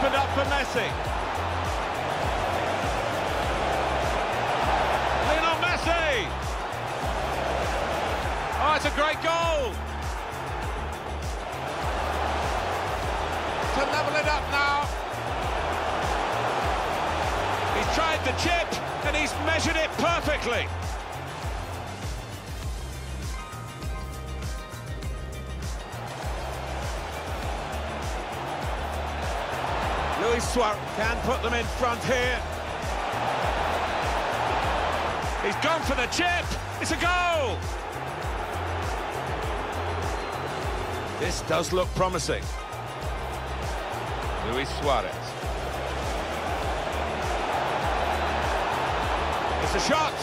for Messi. Lionel Messi! Oh, it's a great goal! To level it up now. He's tried the chip, and he's measured it perfectly. Luis Suarez can put them in front here. He's gone for the chip. It's a goal. This does look promising. Luis Suarez. It's a shot.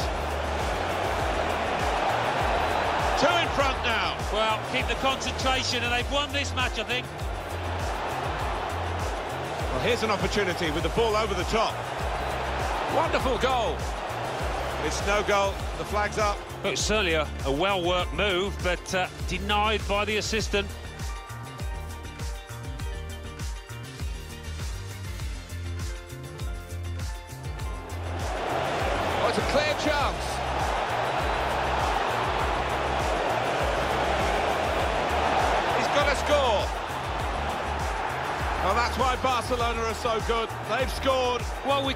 Two in front now. Well, keep the concentration, and they've won this match, I think. Well, here's an opportunity with the ball over the top. Wonderful goal. It's no goal. The flag's up. Well, it's certainly a, a well-worked move, but uh, denied by the assistant. Oh, it's a clear chance. That's why Barcelona are so good. They've scored. Well, we